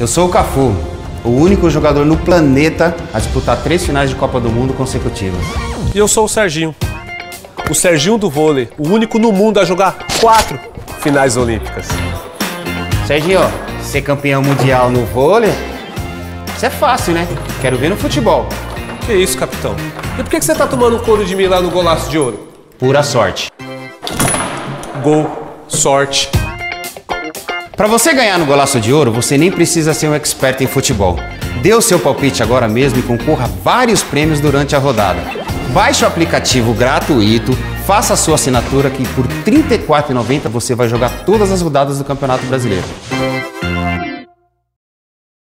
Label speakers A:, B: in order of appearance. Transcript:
A: Eu sou o Cafu, o único jogador no planeta a disputar três finais de Copa do Mundo consecutivas.
B: E eu sou o Serginho. O Serginho do vôlei, o único no mundo a jogar quatro finais olímpicas.
A: Serginho, ser campeão mundial no vôlei, isso é fácil, né? Quero ver no futebol.
B: Que isso, capitão? E por que você tá tomando couro de mim lá no golaço de ouro?
A: Pura sorte.
B: Gol, sorte.
A: Para você ganhar no Golaço de Ouro, você nem precisa ser um expert em futebol. Dê o seu palpite agora mesmo e concorra a vários prêmios durante a rodada. Baixe o aplicativo gratuito, faça a sua assinatura que por R$ 34,90 você vai jogar todas as rodadas do Campeonato Brasileiro.